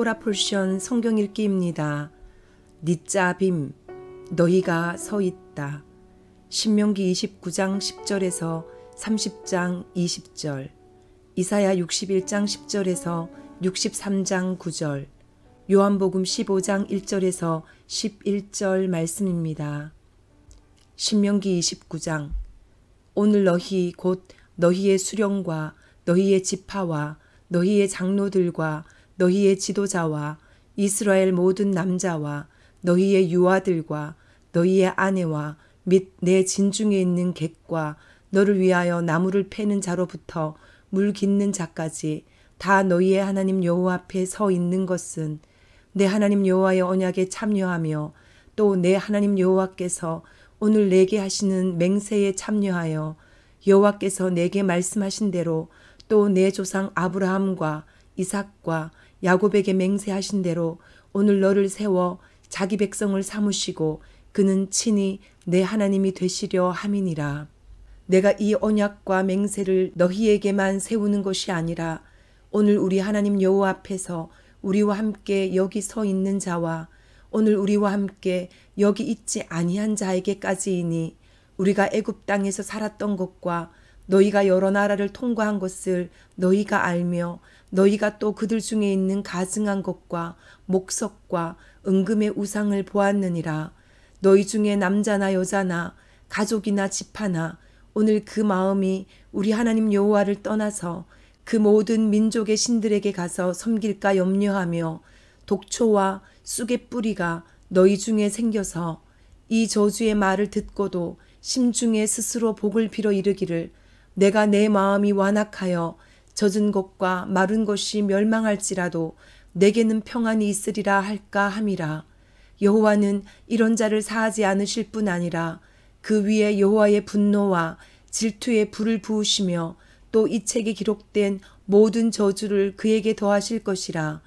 토라 폴션 성경 읽기입니다. 니짜빔 너희가 서 있다. 신명기 29장 10절에서 30장 20절 이사야 61장 10절에서 63장 9절 요한복음 15장 1절에서 11절 말씀입니다. 신명기 29장 오늘 너희 곧 너희의 수령과 너희의 지파와 너희의 장로들과 너희의 지도자와 이스라엘 모든 남자와 너희의 유아들과 너희의 아내와 및 내 진중에 있는 객과 너를 위하여 나무를 패는 자로부터 물 깃는 자까지 다 너희의 하나님 여호와 앞에 서 있는 것은 내 하나님 여호와의 언약에 참여하며 또 내 하나님 여호와께서 오늘 내게 하시는 맹세에 참여하여 여호와께서 내게 말씀하신 대로 또 내 조상 아브라함과 이삭과 야곱에게 맹세하신 대로 오늘 너를 세워 자기 백성을 삼으시고 그는 친히 내 하나님이 되시려 함이니라. 내가 이 언약과 맹세를 너희에게만 세우는 것이 아니라 오늘 우리 하나님 여호와 앞에서 우리와 함께 여기 서 있는 자와 오늘 우리와 함께 여기 있지 아니한 자에게까지이니 우리가 애굽 땅에서 살았던 것과 너희가 여러 나라를 통과한 것을 너희가 알며 너희가 또 그들 중에 있는 가증한 것과 목석과 은금의 우상을 보았느니라. 너희 중에 남자나 여자나 가족이나 집하나 오늘 그 마음이 우리 하나님 여호와를 떠나서 그 모든 민족의 신들에게 가서 섬길까 염려하며 독초와 쑥의 뿌리가 너희 중에 생겨서 이 저주의 말을 듣고도 심중에 스스로 복을 빌어 이르기를 내가 내 마음이 완악하여 젖은 것과 마른 것이 멸망할지라도 내게는 평안이 있으리라 할까 함이라. 여호와는 이런 자를 사하지 않으실 뿐 아니라 그 위에 여호와의 분노와 질투의 불을 부으시며 또 이 책에 기록된 모든 저주를 그에게 더하실 것이라.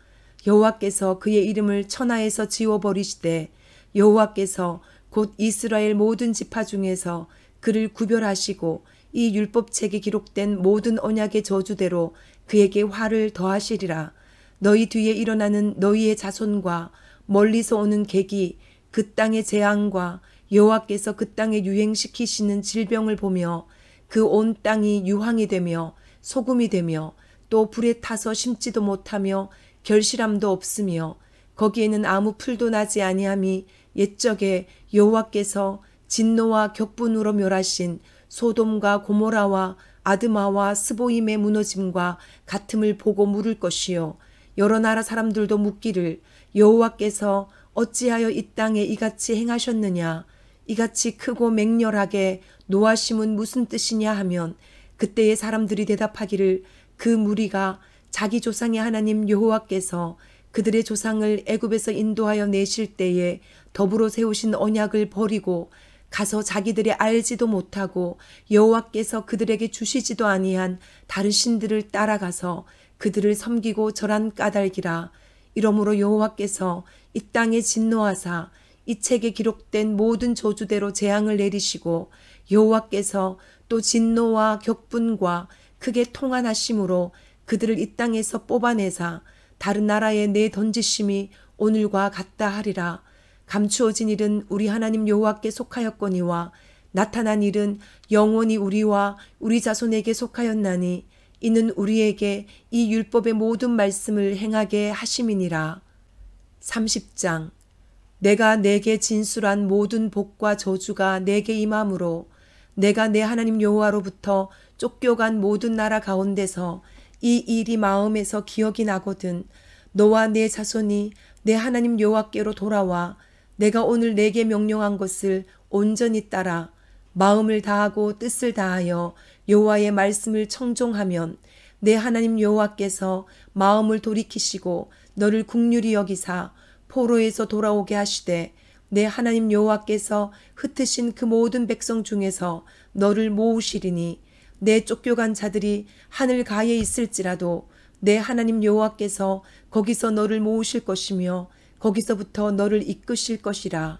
여호와께서 그의 이름을 천하에서 지워버리시되 여호와께서 곧 이스라엘 모든 지파 중에서 그를 구별하시고 이 율법책에 기록된 모든 언약의 저주대로 그에게 화를 더하시리라. 너희 뒤에 일어나는 너희의 자손과 멀리서 오는 객이 그 땅의 재앙과 여호와께서 그 땅에 유행시키시는 질병을 보며 그 온 땅이 유황이 되며 소금이 되며 또 불에 타서 심지도 못하며 결실함도 없으며 거기에는 아무 풀도 나지 아니함이 옛적에 여호와께서 진노와 격분으로 멸하신 소돔과 고모라와 아드마와 스보임의 무너짐과 같음을 보고 물을 것이요. 여러 나라 사람들도 묻기를 여호와께서 어찌하여 이 땅에 이같이 행하셨느냐? 이같이 크고 맹렬하게 노하심은 무슨 뜻이냐 하면 그때의 사람들이 대답하기를 그 무리가 자기 조상의 하나님 여호와께서 그들의 조상을 애굽에서 인도하여 내실 때에 더불어 세우신 언약을 버리고 가서 자기들이 알지도 못하고 여호와께서 그들에게 주시지도 아니한 다른 신들을 따라가서 그들을 섬기고 절한 까닭이라. 이러므로 여호와께서 이 땅에 진노하사 이 책에 기록된 모든 저주대로 재앙을 내리시고 여호와께서 또 진노와 격분과 크게 통한하심으로 그들을 이 땅에서 뽑아내사 다른 나라에 내 던지심이 오늘과 같다 하리라 감추어진 일은 우리 하나님 여호와께 속하였거니와 나타난 일은 영원히 우리와 우리 자손에게 속하였나니 이는 우리에게 이 율법의 모든 말씀을 행하게 하심이니라. 30장 내가 내게 진술한 모든 복과 저주가 내게 임함으로 내가 내 하나님 여호와로부터 쫓겨간 모든 나라 가운데서 이 일이 마음에서 기억이 나거든 너와 내 자손이 내 하나님 여호와께로 돌아와 내가 오늘 내게 명령한 것을 온전히 따라 마음을 다하고 뜻을 다하여 여호와의 말씀을 청종하면 내 하나님 여호와께서 마음을 돌이키시고 너를 국률이 여기사 포로에서 돌아오게 하시되 내 하나님 여호와께서 흩으신 그 모든 백성 중에서 너를 모으시리니 내 쫓겨간 자들이 하늘 가에 있을지라도 내 하나님 여호와께서 거기서 너를 모으실 것이며 거기서부터 너를 이끄실 것이라.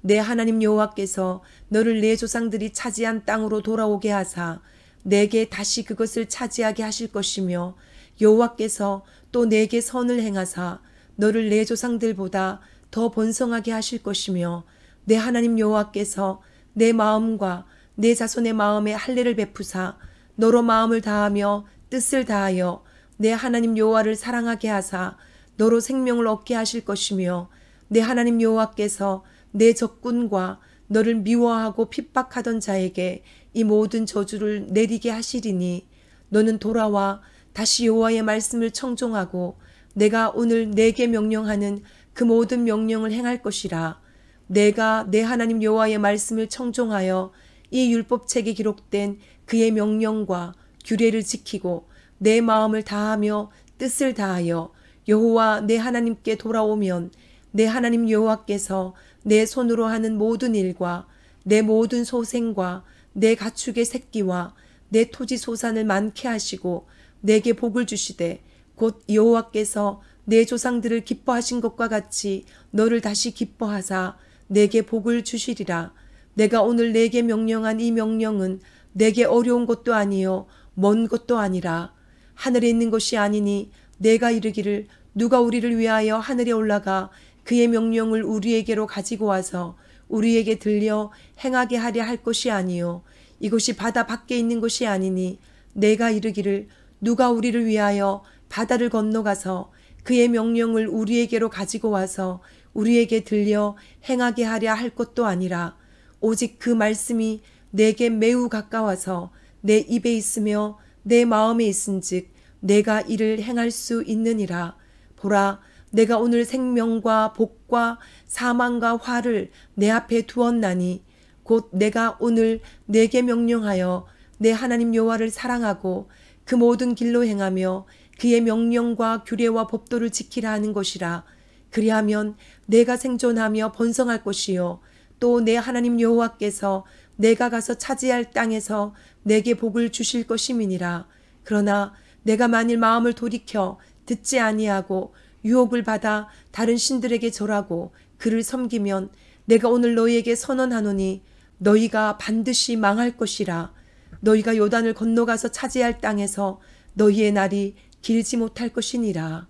내 하나님 여호와께서 너를 내 조상들이 차지한 땅으로 돌아오게 하사 내게 다시 그것을 차지하게 하실 것이며 여호와께서 또 내게 선을 행하사 너를 내 조상들보다 더 번성하게 하실 것이며 내 하나님 여호와께서 내 마음과 내 자손의 마음에 할례를 베푸사 너로 마음을 다하며 뜻을 다하여 내 하나님 여호와를 사랑하게 하사 너로 생명을 얻게 하실 것이며 내 하나님 여호와께서 내 적군과 너를 미워하고 핍박하던 자에게 이 모든 저주를 내리게 하시리니 너는 돌아와 다시 여호와의 말씀을 청종하고 내가 오늘 내게 명령하는 그 모든 명령을 행할 것이라. 내가 내 하나님 여호와의 말씀을 청종하여 이 율법책에 기록된 그의 명령과 규례를 지키고 내 마음을 다하며 뜻을 다하여 여호와 내 하나님께 돌아오면 내 하나님 여호와께서 내 손으로 하는 모든 일과 내 모든 소생과 내 가축의 새끼와 내 토지 소산을 많게 하시고 내게 복을 주시되 곧 여호와께서 내 조상들을 기뻐하신 것과 같이 너를 다시 기뻐하사 내게 복을 주시리라. 내가 오늘 내게 명령한 이 명령은 내게 어려운 것도 아니요 먼 것도 아니라 하늘에 있는 것이 아니니 내가 이르기를 누가 우리를 위하여 하늘에 올라가 그의 명령을 우리에게로 가지고 와서 우리에게 들려 행하게 하려 할 것이 아니요. 이것이 바다 밖에 있는 것이 아니니 내가 이르기를 누가 우리를 위하여 바다를 건너가서 그의 명령을 우리에게로 가지고 와서 우리에게 들려 행하게 하려 할 것도 아니라 오직 그 말씀이 내게 매우 가까워서 내 입에 있으며 내 마음에 있은즉 내가 이를 행할 수 있느니라. 보라 내가 오늘 생명과 복과 사망과 화를 내 앞에 두었나니 곧 내가 오늘 내게 명령하여 내 하나님 여호와를 사랑하고 그 모든 길로 행하며 그의 명령과 규례와 법도를 지키라 하는 것이라. 그리하면 내가 생존하며 번성할 것이요 또 내 하나님 여호와께서 내가 가서 차지할 땅에서 내게 복을 주실 것임이니라. 그러나 내가 만일 마음을 돌이켜 듣지 아니하고 유혹을 받아 다른 신들에게 절하고 그를 섬기면 내가 오늘 너희에게 선언하노니 너희가 반드시 망할 것이라. 너희가 요단을 건너가서 차지할 땅에서 너희의 날이 길지 못할 것이니라.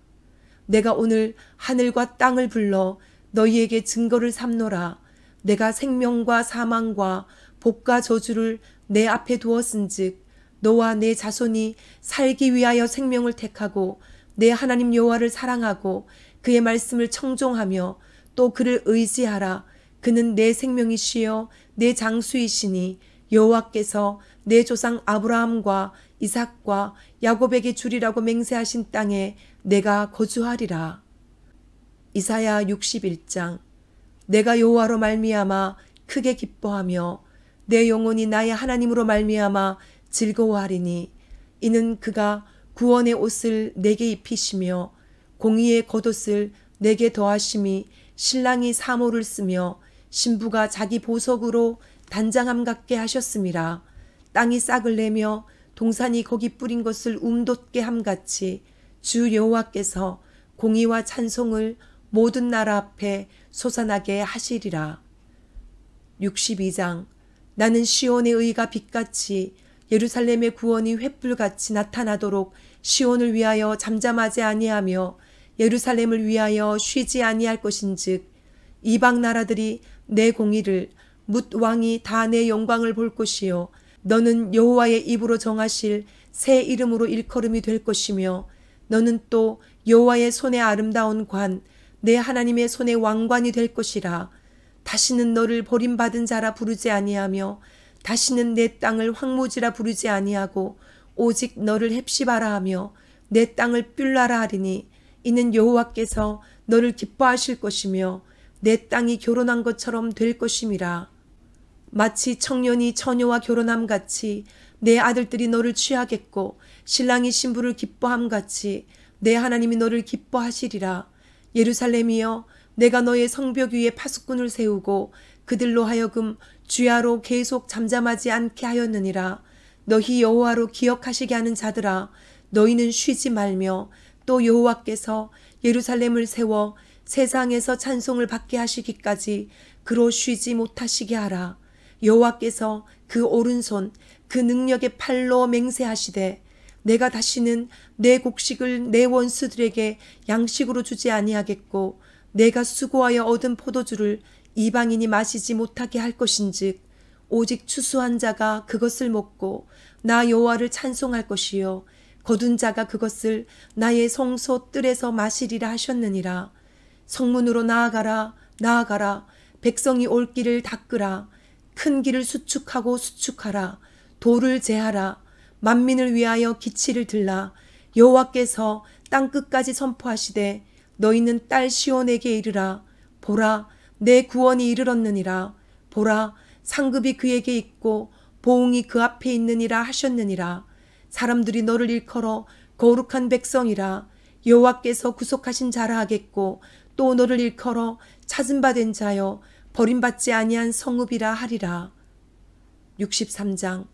내가 오늘 하늘과 땅을 불러 너희에게 증거를 삼노라. 내가 생명과 사망과 복과 저주를 내 앞에 두었은즉 너와 내 자손이 살기 위하여 생명을 택하고 내 하나님 여호와를 사랑하고 그의 말씀을 청종하며 또 그를 의지하라 그는 내 생명이시여 내 장수이시니 여호와께서 내 조상 아브라함과 이삭과 야곱에게 주리라고 맹세하신 땅에 내가 거주하리라. 이사야 61장 내가 여호와로 말미암아 크게 기뻐하며 내 영혼이 나의 하나님으로 말미암아 즐거워하리니 이는 그가 구원의 옷을 내게 입히시며 공의의 겉옷을 내게 더하심이 신랑이 사모를 쓰며 신부가 자기 보석으로 단장함 같게 하셨음이라 땅이 싹을 내며 동산이 거기 뿌린 것을 움돋게 함같이 주 여호와께서 공의와 찬송을 모든 나라 앞에 솟아나게 하시리라. 62장 나는 시온의 의가 빛같이 예루살렘의 구원이 횃불같이 나타나도록 시온을 위하여 잠잠하지 아니하며 예루살렘을 위하여 쉬지 아니할 것인즉 이방 나라들이 내 공의를 묻 왕이 다 내 영광을 볼 것이요 너는 여호와의 입으로 정하실 새 이름으로 일컬음이 될 것이며 너는 또 여호와의 손에 아름다운 관 내 하나님의 손에 왕관이 될 것이라. 다시는 너를 버림받은 자라 부르지 아니하며 다시는 내 땅을 황무지라 부르지 아니하고 오직 너를 헵시바라 하며 내 땅을 뷸라라 하리니 이는 여호와께서 너를 기뻐하실 것이며 내 땅이 결혼한 것처럼 될 것임이라. 마치 청년이 처녀와 결혼함 같이 내 아들들이 너를 취하겠고 신랑이 신부를 기뻐함 같이 내 하나님이 너를 기뻐하시리라. 예루살렘이여 내가 너의 성벽 위에 파수꾼을 세우고 그들로 하여금 주야로 계속 잠잠하지 않게 하였느니라. 너희 여호와로 기억하시게 하는 자들아 너희는 쉬지 말며 또 여호와께서 예루살렘을 세워 세상에서 찬송을 받게 하시기까지 그로 쉬지 못하시게 하라. 여호와께서 그 오른손 그 능력의 팔로 맹세하시되 내가 다시는 내 곡식을 내 원수들에게 양식으로 주지 아니하겠고 내가 수고하여 얻은 포도주를 이방인이 마시지 못하게 할 것인즉 오직 추수한 자가 그것을 먹고 나 여호와를 찬송할 것이요 거둔 자가 그것을 나의 성소 뜰에서 마시리라 하셨느니라. 성문으로 나아가라 나아가라. 백성이 올 길을 닦으라. 큰 길을 수축하고 수축하라. 돌을 제하라. 만민을 위하여 기치를 들라. 여호와께서 땅 끝까지 선포하시되 너희는 딸 시온에게 이르라. 보라 내 구원이 이르렀느니라. 보라 상급이 그에게 있고 보응이 그 앞에 있느니라 하셨느니라. 사람들이 너를 일컬어 거룩한 백성이라. 여호와께서 구속하신 자라 하겠고 또 너를 일컬어 찾은 바 된 자여 버림받지 아니한 성읍이라 하리라. 63장.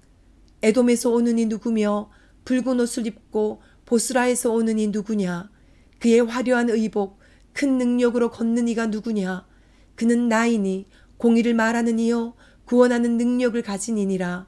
에돔에서 이 누구며 붉은 옷을 입고 보스라에서 이 누구냐? 그의 화려한 의복 큰 능력으로 걷는 이가 누구냐 그는 나이니 공의를 말하는 이요 구원하는 능력을 가진 이니라.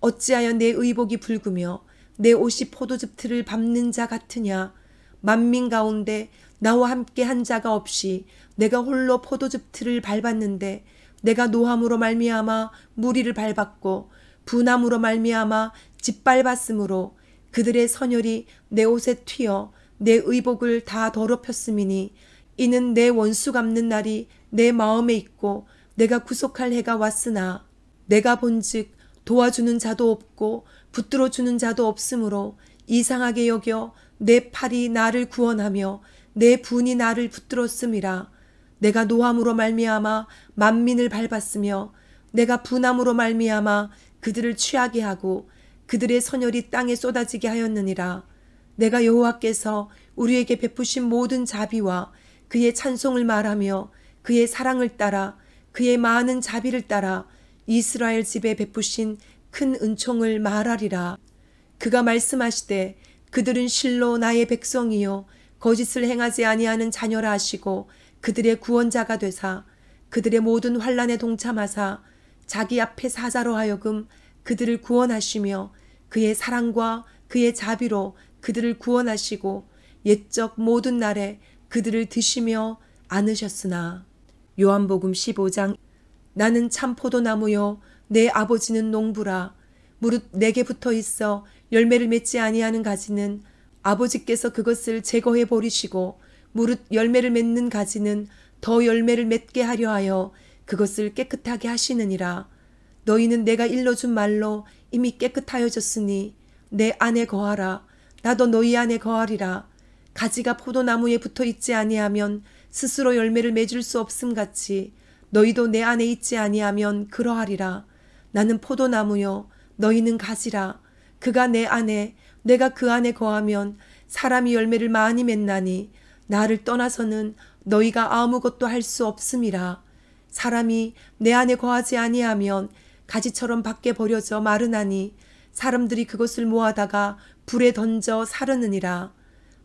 어찌하여 내 의복이 붉으며 내 옷이 포도즙 틀을 밟는 자 같으냐? 만민 가운데 나와 함께 한 자가 없이 내가 홀로 포도즙 틀을 밟았는데 내가 노함으로 말미암아 무리를 밟았고 분함으로 말미암아 짓밟았으므로 그들의 선열이 내 옷에 튀어 내 의복을 다 더럽혔음이니 이는 내 원수 갚는 날이 내 마음에 있고 내가 구속할 해가 왔으나 내가 본즉 도와주는 자도 없고 붙들어 주는 자도 없으므로 이상하게 여겨 내 팔이 나를 구원하며 내 분이 나를 붙들었음이라. 내가 노함으로 말미암아 만민을 밟았으며 내가 분함으로 말미암아 그들을 취하게 하고 그들의 선열이 땅에 쏟아지게 하였느니라. 내가 여호와께서 우리에게 베푸신 모든 자비와 그의 찬송을 말하며 그의 사랑을 따라 그의 많은 자비를 따라 이스라엘 집에 베푸신 큰 은총을 말하리라. 그가 말씀하시되 그들은 실로 나의 백성이요 거짓을 행하지 아니하는 자녀라 하시고 그들의 구원자가 되사 그들의 모든 환란에 동참하사 자기 앞에 사자로 하여금 그들을 구원하시며 그의 사랑과 그의 자비로 그들을 구원하시고 옛적 모든 날에 그들을 드시며 안으셨으나 요한복음 15장 나는 참 포도나무요 내 아버지는 농부라. 무릇 내게 붙어 있어 열매를 맺지 아니하는 가지는 아버지께서 그것을 제거해 버리시고 무릇 열매를 맺는 가지는 더 열매를 맺게 하려 하여 그것을 깨끗하게 하시느니라. 너희는 내가 일러준 말로 이미 깨끗하여졌으니 내 안에 거하라. 나도 너희 안에 거하리라. 가지가 포도나무에 붙어 있지 아니하면 스스로 열매를 맺을 수 없음 같이 너희도 내 안에 있지 아니하면 그러하리라. 나는 포도나무요 너희는 가지라. 그가 내 안에 내가 그 안에 거하면 사람이 열매를 많이 맺나니 나를 떠나서는 너희가 아무것도 할 수 없음이라. 사람이 내 안에 거하지 아니하면 가지처럼 밖에 버려져 마르나니 사람들이 그것을 모아다가 불에 던져 사르느니라.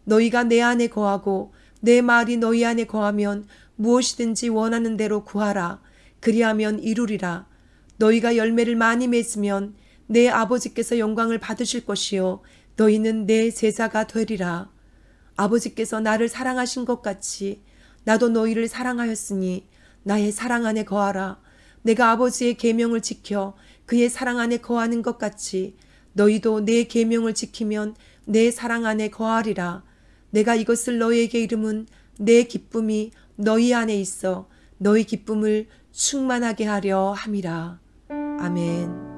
너희가 내 안에 거하고 내 말이 너희 안에 거하면 무엇이든지 원하는 대로 구하라. 그리하면 이루리라. 너희가 열매를 많이 맺으면 내 아버지께서 영광을 받으실 것이요. 너희는 내 제자가 되리라. 아버지께서 나를 사랑하신 것 같이 나도 너희를 사랑하였으니 나의 사랑 안에 거하라. 내가 아버지의 계명을 지켜 그의 사랑 안에 거하는 것 같이 너희도 내 계명을 지키면 내 사랑 안에 거하리라 내가 이것을 너희에게 이름은 내 기쁨이 너희 안에 있어 너희 기쁨을 충만하게 하려 함이라. 아멘.